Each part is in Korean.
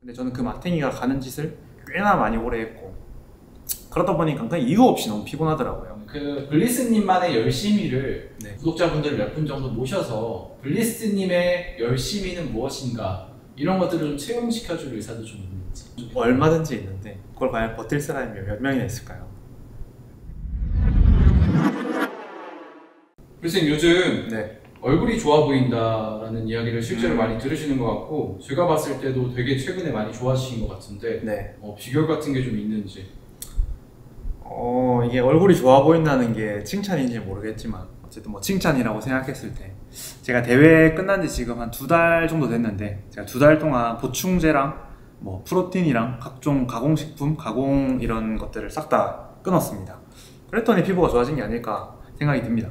근데 저는 그 마탱이가 가는 짓을 꽤나 많이 오래 했고 그러다 보니까 그냥 이유 없이 너무 피곤하더라고요. 그 블리스님만의 열심히를 네. 구독자분들 몇 분 정도 모셔서 블리스님의 열심히는 무엇인가 이런 것들을 좀 체험시켜줄 의사도 좀 있는지 얼마든지 있는데 그걸 과연 버틸 사람이 몇 명이나 있을까요? 블리스님 요즘 네. 얼굴이 좋아 보인다라는 이야기를 실제로 음. 많이 들으시는 것 같고 제가 봤을 때도 되게 최근에 많이 좋아지신 것 같은데 네. 어, 비결 같은 게 좀 있는지 어 이게 얼굴이 좋아 보인다는 게 칭찬인지 모르겠지만 어쨌든 뭐 칭찬이라고 생각했을 때 제가 대회 끝난 지 지금 한 두 달 정도 됐는데 제가 두 달 동안 보충제랑 뭐 프로틴이랑 각종 가공식품, 가공 이런 것들을 싹 다 끊었습니다. 그랬더니 피부가 좋아진 게 아닐까 생각이 듭니다.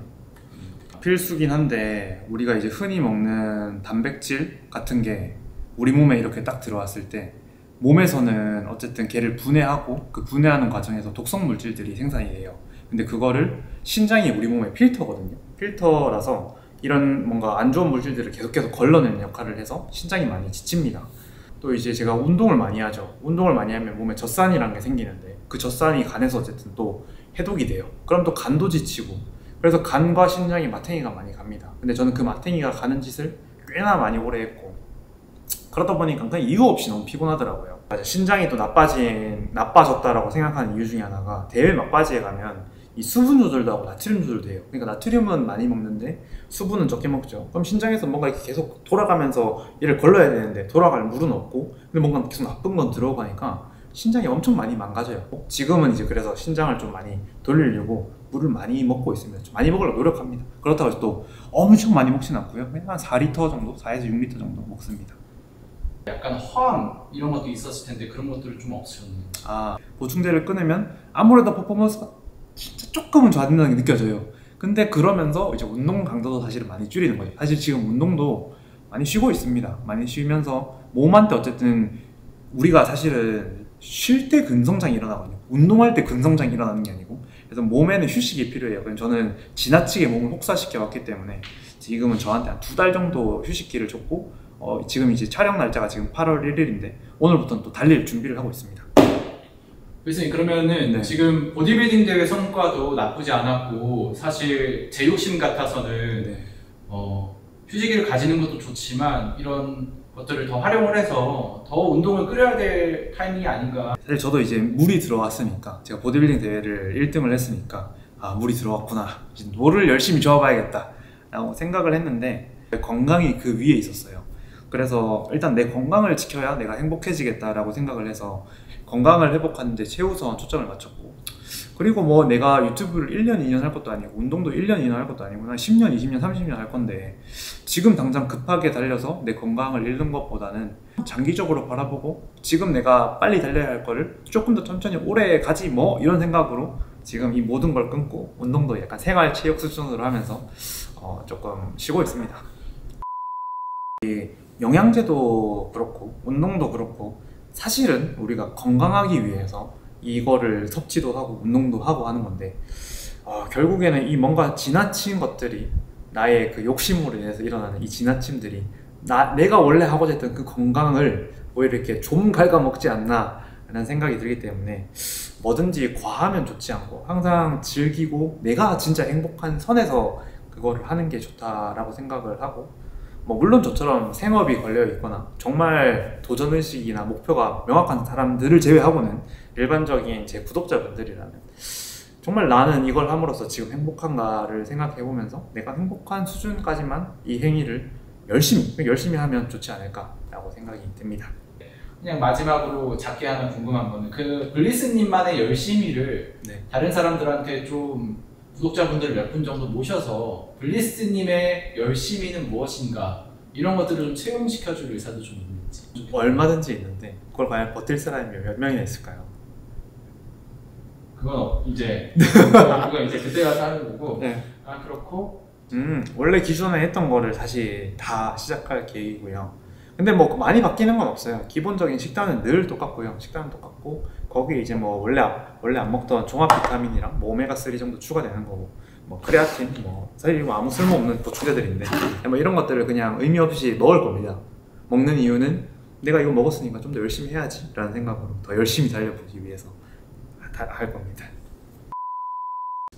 필수긴 한데 우리가 이제 흔히 먹는 단백질 같은 게 우리 몸에 이렇게 딱 들어왔을 때 몸에서는 어쨌든 걔를 분해하고 그 분해하는 과정에서 독성 물질들이 생산이 돼요. 근데 그거를 신장이 우리 몸의 필터거든요. 필터라서 이런 뭔가 안 좋은 물질들을 계속 계속 걸러내는 역할을 해서 신장이 많이 지칩니다. 또 이제 제가 운동을 많이 하죠. 운동을 많이 하면 몸에 젖산이라는 게 생기는데 그 젖산이 간에서 어쨌든 또 해독이 돼요. 그럼 또 간도 지치고 그래서 간과 신장이 마탱이가 많이 갑니다. 근데 저는 그 마탱이가 가는 짓을 꽤나 많이 오래 했고 그러다 보니까 그냥 이유 없이 너무 피곤하더라고요. 맞아, 신장이 또 나빠진 나빠졌다라고 생각하는 이유 중에 하나가 대회 막바지에 가면 이 수분 조절도 하고 나트륨 조절도 해요. 그러니까 나트륨은 많이 먹는데 수분은 적게 먹죠. 그럼 신장에서 뭔가 이렇게 계속 돌아가면서 얘를 걸러야 되는데 돌아갈 물은 없고 근데 뭔가 계속 나쁜 건 들어가니까 신장이 엄청 많이 망가져요. 지금은 이제 그래서 신장을 좀 많이 돌리려고 물을 많이 먹고 있습니다. 좀 많이 먹으려고 노력합니다. 그렇다고 해서 또 엄청 많이 먹진 않고요. 그냥 한 4리터 정도, 4에서 6리터 정도 먹습니다. 약간 허함 이런 것도 있었을 텐데 그런 것들을 좀 없으셨는지 아 보충제를 끊으면 아무래도 퍼포먼스가 진짜 조금은 좋아진다는 게 느껴져요. 근데 그러면서 이제 운동 강도도 사실은 많이 줄이는 거예요. 사실 지금 운동도 많이 쉬고 있습니다. 많이 쉬면서 몸한테 어쨌든 우리가 사실은 쉴 때 근성장이 일어나거든요. 운동할 때 근성장이 일어나는 게 아니고 그래서 몸에는 휴식이 필요해요. 그래서 저는 지나치게 몸을 혹사시켜 왔기 때문에 지금은 저한테 한 두 달 정도 휴식기를 줬고 어, 지금 이제 촬영 날짜가 지금 8월 1일인데 오늘부터는 또 달릴 준비를 하고 있습니다. 교수님 그러면은 네. 지금 보디빌딩 대회 성과도 나쁘지 않았고 사실 제 욕심 같아서는 네. 어, 휴식일을 가지는 것도 좋지만 이런 것들을 더 활용을 해서 더 운동을 끌어야 될 타이밍이 아닌가. 사실 저도 이제 물이 들어왔으니까 제가 보디빌딩 대회를 1등을 했으니까 아 물이 들어왔구나. 이제 물을 열심히 좋아봐야겠다. 라고 생각을 했는데 건강이 그 위에 있었어요. 그래서 일단 내 건강을 지켜야 내가 행복해지겠다라고 생각을 해서 건강을 회복하는데 최우선 초점을 맞췄고 그리고 뭐 내가 유튜브를 1년, 2년 할 것도 아니고 운동도 1년, 2년 할 것도 아니고 한 10년, 20년, 30년 할 건데 지금 당장 급하게 달려서 내 건강을 잃는 것보다는 장기적으로 바라보고 지금 내가 빨리 달려야 할 거를 조금 더 천천히 오래 가지 뭐 이런 생각으로 지금 이 모든 걸 끊고 운동도 약간 생활 체육 수준으로 하면서 어, 조금 쉬고 있습니다. 이 영양제도 그렇고 운동도 그렇고 사실은 우리가 건강하기 위해서 이거를 섭취도 하고 운동도 하고 하는 건데 어, 결국에는 이 뭔가 지나친 것들이 나의 그 욕심으로 인해서 일어나는 이 지나침들이 나 내가 원래 하고자 했던 그 건강을 오히려 이렇게 좀 갉아먹지 않나 라는 생각이 들기 때문에 뭐든지 과하면 좋지 않고 항상 즐기고 내가 진짜 행복한 선에서 그거를 하는 게 좋다라고 생각을 하고 뭐 물론 저처럼 생업이 걸려 있거나 정말 도전 의식이나 목표가 명확한 사람들을 제외하고는 일반적인 제 구독자분들이라면 정말 나는 이걸 함으로써 지금 행복한가를 생각해 보면서 내가 행복한 수준까지만 이 행위를 열심히 열심히 하면 좋지 않을까라고 생각이 듭니다. 그냥 마지막으로 작게 하나 궁금한 거는 그 블리스님만의 열심히를 네. 다른 사람들한테 좀 구독자분들 몇 분 정도 모셔서 블리스님의 열심히는 무엇인가 이런 것들을 좀 체험시켜줄 의사도 좀 있는지 얼마든지 있는데 그걸 과연 버틸 사람이 몇 명이나 있을까요? 그건 어- 이제 그건 이제 그때가 다른 거고 네. 아 그렇고 음, 원래 기존에 했던 거를 다시 다 시작할 계획이고요. 근데 뭐 많이 바뀌는 건 없어요. 기본적인 식단은 늘 똑같고요. 식단은 똑같고 거기에 이제 뭐 원래 원래 안 먹던 종합 비타민이랑 뭐 오메가 3 정도 추가되는 거고 뭐 크레아틴 뭐 사실 뭐 아무 쓸모없는 보충제들인데 뭐 이런 것들을 그냥 의미 없이 넣을 겁니다. 먹는 이유는 내가 이거 먹었으니까 좀 더 열심히 해야지 라는 생각으로 더 열심히 달려보기 위해서 다- 할 겁니다.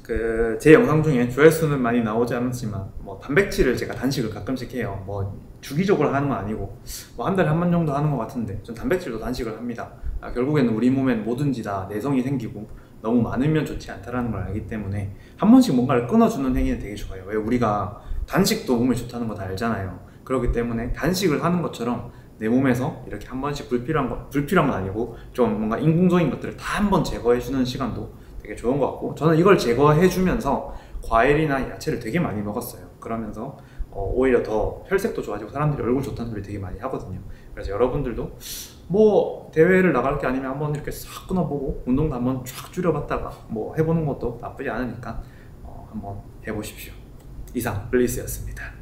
그 제 영상 중에 조회수는 많이 나오지 않았지만 뭐 단백질을 제가 단식을 가끔씩 해요. 뭐 주기적으로 하는 건 아니고 뭐 한 달에 한 번 정도 하는 것 같은데 전 단백질도 단식을 합니다. 아, 결국에는 우리 몸엔 뭐든지 다 내성이 생기고 너무 많으면 좋지 않다라는 걸 알기 때문에 한 번씩 뭔가를 끊어주는 행위는 되게 좋아요. 왜 우리가 단식도 몸에 좋다는 거 다 알잖아요. 그렇기 때문에 단식을 하는 것처럼 내 몸에서 이렇게 한 번씩 불필요한 거 불필요한 건 아니고 좀 뭔가 인공적인 것들을 다 한 번 제거해 주는 시간도 되게 좋은 것 같고 저는 이걸 제거해 주면서 과일이나 야채를 되게 많이 먹었어요. 그러면서 어, 오히려 더 혈색도 좋아지고 사람들이 얼굴 좋다는 소리 되게 많이 하거든요. 그래서 여러분들도 뭐 대회를 나갈 게 아니면 한번 이렇게 싹 끊어보고 운동도 한번 쫙 줄여봤다가 뭐 해보는 것도 나쁘지 않으니까 어, 한번 해보십시오. 이상 블리스였습니다.